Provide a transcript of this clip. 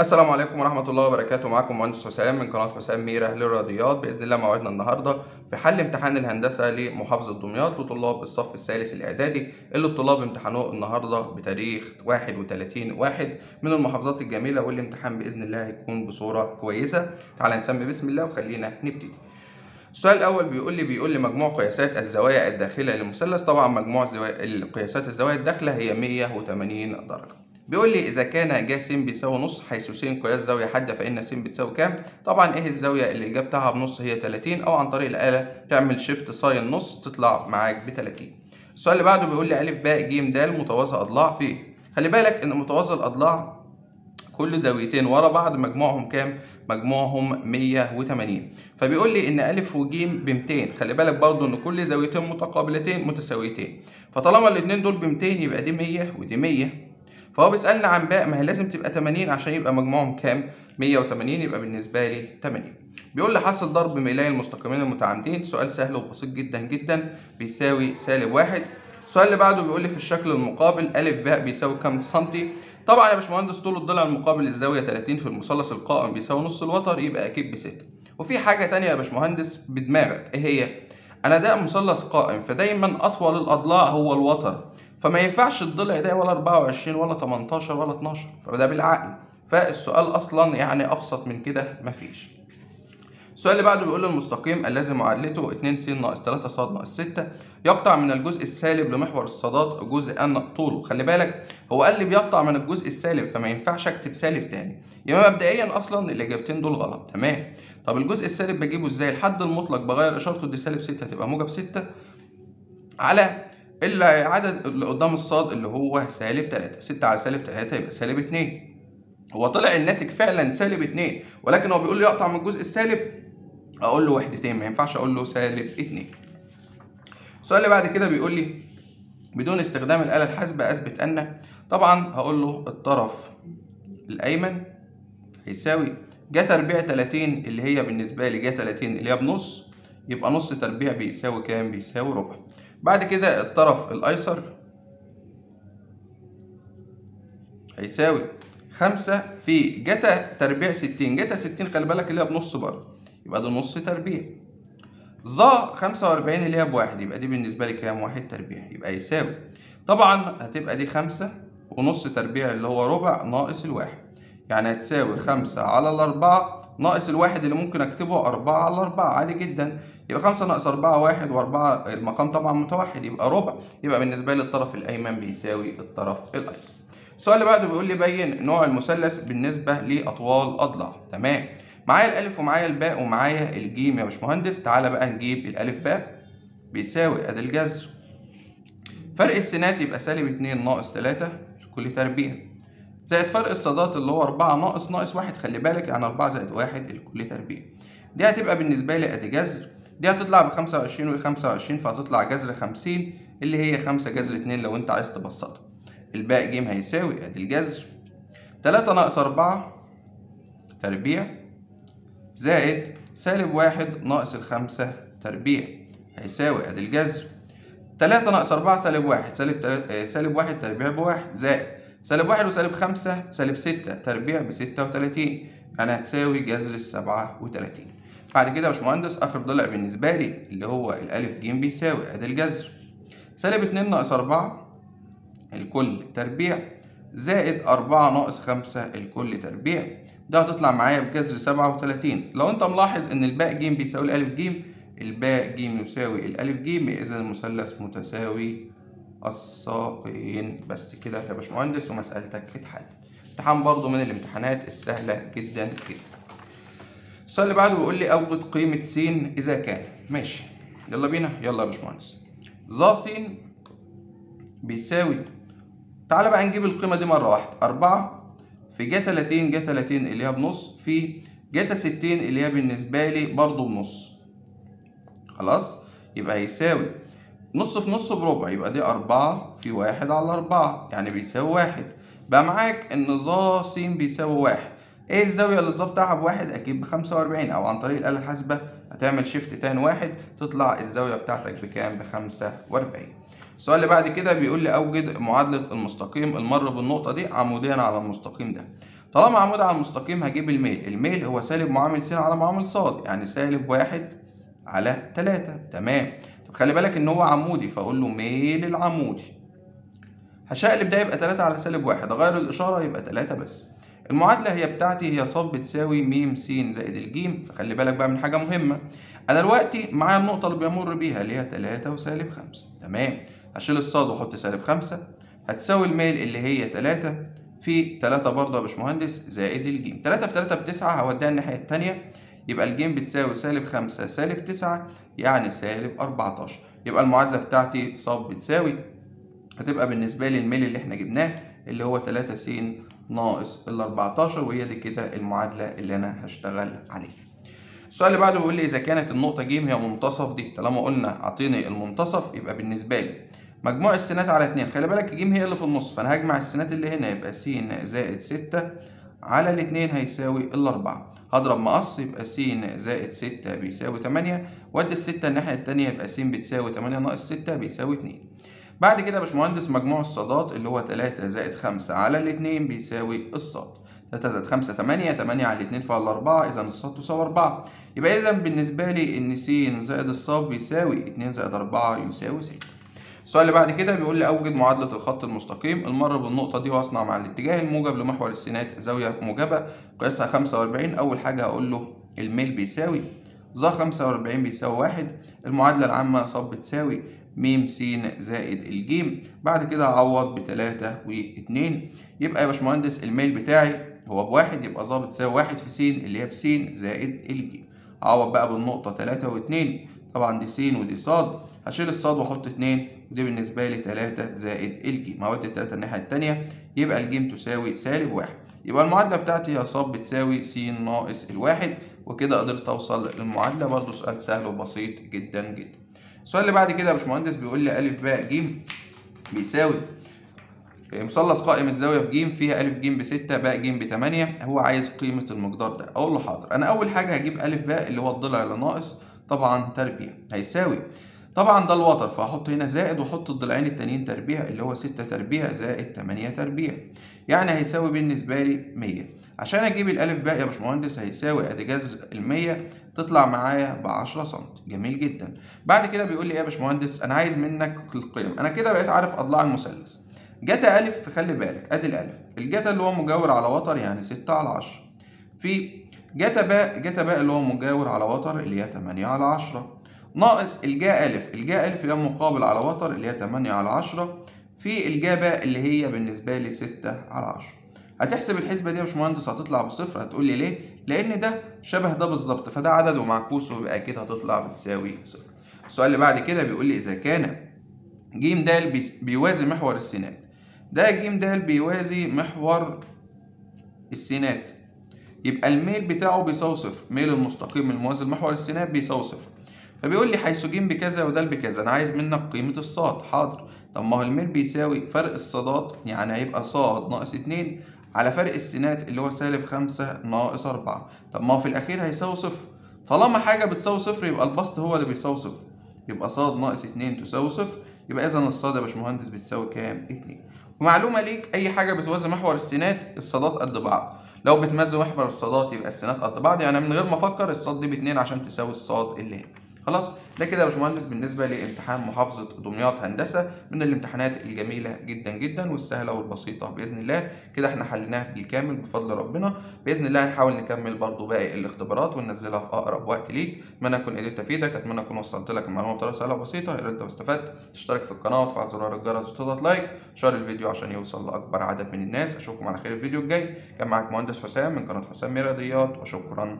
السلام عليكم ورحمة الله وبركاته. معكم مهندس حسام من قناة حسام ميرة للرياضيات بإذن الله موعدنا النهاردة في حل امتحان الهندسة لمحافظة دمياط لطلاب الصف الثالث الإعدادي اللي الطلاب امتحنوه النهاردة بتاريخ 31 واحد من المحافظات الجميلة والامتحان بإذن الله هيكون بصورة كويسة. تعالى نسمي بسم الله وخلينا نبتدي. السؤال الأول بيقول لي بيقول لي مجموع قياسات الزوايا الداخلة للمثلث. طبعا مجموع قياسات الزوايا الداخلة هي 180 درجة. بيقول لي إذا كان ج س بيساوي نص حيث س قياس زاوية حادة فإن س بتساوي كام؟ طبعا إيه الزاوية اللي الإجابة بتاعها بنص هي 30 أو عن طريق الآلة تعمل shift sine نص تطلع معاك ب 30. السؤال اللي بعده بيقول لي أ ب ج د متوازى أضلاع في خلي بالك إن متوازى الأضلاع كل زاويتين ورا بعض مجموعهم كام؟ مجموعهم 180 فبيقول لي إن ا وج ب 200 خلي بالك برضو إن كل زاويتين متقابلتين متساويتين فطالما الاثنين دول ب 200 يبقى دي 100 ودي 100 فهو بيسألنا عن باء ما هي لازم تبقى 80 عشان يبقى مجموعهم كام؟ 180 يبقى بالنسبة لي 80 بيقول لي حاصل ضرب ميلاي المستقيمين المتعامدين. سؤال سهل وبسيط جدا جدا بيساوي سالب واحد. السؤال اللي بعده بيقول لي في الشكل المقابل ا باء بيساوي كام سنتي؟ طبعا يا باشمهندس طول الضلع المقابل للزاويه 30 في المثلث القائم بيساوي نص الوتر يبقى أكيد ب 6 وفي حاجة تانية يا باشمهندس بدماغك إيه هي؟ أنا ده مثلث قائم فدايما أطول الأضلاع هو الوتر. فما ينفعش الضلع ده ولا 24 ولا 18 ولا 12 فده بالعقل. فالسؤال أصلا يعني أبسط من كده مفيش. السؤال اللي بعده بيقول المستقيم الذي معادلته 2 س ناقص 3 ص ناقص 6 يقطع من الجزء السالب لمحور الصادات جزءا طوله. خلي بالك هو قال لي بيقطع من الجزء السالب فما ينفعش أكتب سالب تاني. يبقى مبدئيا أصلا الإجابتين دول غلط. تمام. طب الجزء السالب بجيبه إزاي؟ الحد المطلق بغير إشارته دي سالب 6 هتبقى موجب 6 على العدد اللي قدام الصاد اللي هو سالب 3 6 على سالب 3 يبقى سالب 2 هو طلع الناتج فعلا سالب 2 ولكن هو بيقول لي يقطع من الجزء السالب أقول له وحدتين ما ينفعش أقول له سالب 2 السؤال اللي بعد كده بيقول لي بدون استخدام الآلة الحاسبة أثبت أن طبعا هقول له الطرف الأيمن هيساوي جا تربيع 30 اللي هي بالنسبة لي جا 30 اللي هي بنص يبقى نص تربيع بيساوي كام؟ بيساوي ربع. بعد كده الطرف الأيسر هيساوي خمسة في جتا تربيع ستين. جتا ستين خلي بالك اللي هي بنص برضه. يبقى ده نص تربيع. ظا خمسة وأربعين اللي هي بواحد. يبقى دي بالنسبة لي كام؟ واحد تربيع. يبقى يساوي. طبعا هتبقى دي خمسة ونص تربيع اللي هو ربع ناقص الواحد. يعني هتساوي خمسة على الأربعة ناقص الواحد اللي ممكن أكتبه أربعة على أربعة عادي جدا. يبقى خمسة ناقص أربعة واحد وأربعة المقام طبعا متوحد يبقى ربع. يبقى بالنسبة لي الطرف الأيمن بيساوي الطرف الأيسر. السؤال اللي بعده بيقول لي بين نوع المثلث بالنسبة لأطوال أضلاع تمام. معايا الألف ومعايا الباء ومعايا الجيم يا باشمهندس. تعالى بقى نجيب الألف باء. بيساوي أدي الجذر. فرق السينات يبقى سالب اتنين ناقص تلاتة لكل تربيع. زائد فرق الصادات اللي هو أربعة ناقص ناقص واحد. خلي بالك يعني أربعة زائد واحد لكل تربيع. دي هتبقى بالنسبة لي أدي جذر. دي هتطلع بخمسة وعشرين وخمسة وعشرين فهتطلع جذر خمسين اللي هي خمسة جذر اتنين لو أنت عايز تبسطها. الباقي جيم هيساوي أدي الجذر. تلاتة ناقص أربعة تربيع زائد سالب واحد ناقص الخمسة تربيع هيساوي أدي الجذر. تلاتة ناقص أربعة سالب واحد. سالب تلاتة سالب واحد تربيع بواحد زائد سالب واحد وسالب خمسة سالب ستة تربيع بستة وتلاتين. يعني هتساوي جذر السبعة وتلاتين. بعد كده يا باشمهندس آخر ضلع بالنسبة لي اللي هو الألف ج بيساوي أدي الجذر. سالب اتنين ناقص أربعة الكل تربيع زائد أربعة ناقص خمسة الكل تربيع. ده هتطلع معايا بجذر سبعة وتلاتين. لو أنت ملاحظ إن الباء ج بيساوي الألف ج الباء ج يساوي الألف ج إذا المثلث متساوي الساقين بس كده يا باشمهندس ومسألتك اتحلت امتحان برضو من الامتحانات السهلة جدا جدا السؤال اللي بعده بيقول لي أوجد قيمة س إذا كان. ماشي. يلا بينا. يلا يا باشمهندس. ظا س بيساوي تعالى بقى نجيب القيمة دي مرة واحدة. أربعة في جا 30 جا 30 اللي هي بنص في جاتا 60 اللي هي بالنسبة لي برضو بنص. خلاص؟ يبقى هيساوي نص في نص بربع يبقى دي أربعة في واحد على أربعة يعني بيساوي واحد. بقى معاك إن ظا س بيساوي واحد. إيه الزاوية اللي بتاعها بواحد؟ أكيد بخمسة وأربعين أو عن طريق الآلة الحاسبة هتعمل شيفت تاني واحد تطلع الزاوية بتاعتك بكام؟ بخمسة وأربعين. السؤال اللي بعد كده بيقول لي أوجد معادلة المستقيم المار بالنقطة دي عموديا على المستقيم ده. طالما عمود على المستقيم هجيب الميل. الميل هو سالب معامل س على معامل ص يعني سالب واحد على تلاتة. تمام. خلي بالك إن هو عمودي فأقول له ميل العمودي. هشقلب ده يبقى تلاتة على سالب واحد أغير الإشارة يبقى تلاتة بس. المعادلة هي بتاعتي هي ص بتساوي م س زائد الجيم. فخلي بالك بقى من حاجة مهمة. أنا دلوقتي معايا النقطة اللي بيمر بيها اللي هي تلاتة وسالب خمسة. تمام؟ هشيل الصاد وأحط سالب خمسة. هتساوي الميل اللي هي تلاتة في تلاتة برضه يا باشمهندس زائد الجيم. تلاتة في تلاتة بتسعة هوديها الناحية التانية. يبقى الجيم بتساوي سالب خمسة سالب تسعة يعني سالب أربعتاشر. يبقى المعادلة بتاعتي ص بتساوي هتبقى بالنسبة لي الميل اللي إحنا جبناه اللي هو تلاتة س ناقص ال 14 وهي دي كده المعادلة اللي أنا هشتغل عليها. السؤال اللي بعده بيقول لي إذا كانت النقطة ج هي منتصف دي طالما قلنا أعطيني المنتصف يبقى بالنسبة لي. مجموع السينات على 2 خلي بالك ج هي اللي في النص فأنا هجمع السينات اللي هنا يبقى س زائد 6 على الاتنين هيساوي الأربعة. هضرب مقص يبقى س زائد 6 بيساوي 8 وأدي الستة الناحية التانية يبقى س بتساوي 8 ناقص 6 بيساوي 2 بعد كده يا باشمهندس مجموع الصادات اللي هو 3 زائد 5 على الاتنين بيساوي الصاد. 3 زائد 5 8 8 على الاتنين فعلى 4 إذا الصاد تساوي 4 يبقى إذا بالنسبة لي إن س زائد الصاد بيساوي 2 زائد 4 يساوي 6 السؤال اللي بعد كده بيقول لي أوجد معادلة الخط المستقيم. المر بالنقطة دي وأصنع مع الاتجاه الموجب لمحور السينات زاوية موجبة قياسها 45 أول حاجة هقول له الميل بيساوي. ظ 45 بيساوي 1 المعادلة العامة ص بتساوي م س زائد الجيم. بعد كده هعوض بتلاتة واتنين. يبقى يا باشمهندس الميل بتاعي هو بواحد يبقى ص بتساوي واحد في س اللي هي بس س زائد الجيم. هعوض بقى بالنقطة تلاتة واتنين. طبعا دي س ودي ص هشيل الصاد وأحط اتنين. ودي بالنسبة لي تلاتة زائد الجيم هودي التلاتة الناحية التانية يبقى الجيم تساوي سالب واحد. يبقى المعادلة بتاعتي هي ص بتساوي س ناقص الواحد وكده قدرت أوصل للمعادلة. برضو سؤال سهل وبسيط جدا جدا. السؤال اللي بعد كده يا باشمهندس بيقول لي أ ب ج بيساوي مثلث قائم الزاوية في ج فيها أ ج بستة باء ج بتمانية. هو عايز قيمة المقدار ده. أقول له حاضر أنا أول حاجة هجيب أ باء اللي هو الضلع اللي ناقص طبعا تربيع هيساوي طبعا ده الوتر فهحط هنا زائد وأحط الضلعين التانيين تربيع اللي هو ستة تربيع زائد تمانية تربيع. يعني هيساوي بالنسبة لي مية. عشان أجيب الألف باء يا باشمهندس هيساوي أدي جذر المية تطلع معايا ب 10 سم جميل جدا. بعد كده بيقول لي إيه يا باشمهندس؟ أنا عايز منك القيم. أنا كده بقيت عارف أضلاع المثلث. جتا ألف خلي بالك. أدي الألف. الجتا اللي هو مجاور على وتر يعني 6 على 10 في جتا باء جتا باء اللي هو مجاور على وتر اللي هي 8 على 10 ناقص الجا ألف. الجا اللي هي مقابل على وتر اللي هي 8 على 10 في الجا باء اللي هي بالنسبة لي 6 على 10 هتحسب الحسبة دي يا باشمهندس هتطلع بصفر. هتقول لي ليه؟ لأن ده شبه ده بالظبط فده عدد ومعكوسه يبقى أكيد هتطلع بتساوي صفر. السؤال اللي بعد كده بيقول لي إذا كان ج د بيوازي محور السينات. ده ج د بيوازي محور السينات. يبقى الميل بتاعه بيساوي صفر. ميل المستقيم الموازي لمحور السينات بيساوي صفر. فبيقول لي حيث ج بكذا وده بكذا أنا عايز منك قيمة الصاد. حاضر. طب ما هو الميل بيساوي فرق الصادات يعني هيبقى صاد ناقص اتنين على فرق السينات اللي هو سالب خمسة ناقص أربعة. طب ما هو في الأخير هيساوي صفر. طالما حاجة بتساوي صفر يبقى البسط هو اللي بيساوي صفر. يبقى صاد ناقص اتنين تساوي صفر يبقى إذا الصاد يا باشمهندس بتساوي كام؟ اتنين. ومعلومة ليك أي حاجة بتوازي محور السينات الصادات قد بعض. لو بتمازي محور الصادات يبقى السينات قد بعض يعني من غير ما أفكر الصاد دي باتنين عشان تساوي الصاد اللي هنا. خلاص. ده كده يا باشمهندس بالنسبة لامتحان محافظة دمياط هندسة من الامتحانات الجميلة جدا جدا والسهلة والبسيطة بإذن الله. كده إحنا حليناه بالكامل بفضل ربنا. بإذن الله هنحاول نكمل برضو باقي الاختبارات وننزلها في أقرب وقت ليك. أتمنى أكون قدرت أفيدك. أتمنى أكون وصلت لك المعلومه بطريقة سهلة وبسيطة. يا ريت لو استفدت. تشترك في القناة وتفعل زرار الجرس وتضغط like. share الفيديو عشان يوصل لأكبر عدد من الناس. أشوفكم على خير الفيديو الجاي. كان معاك مهندس حسام من قناة حسام رياضيات وشكرا.